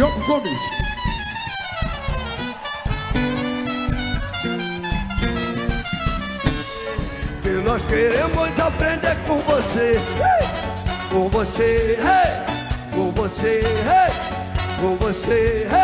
Diogo Gomes. Que nós queremos aprender com você. Com você, hey! com você, hey! com você, hey!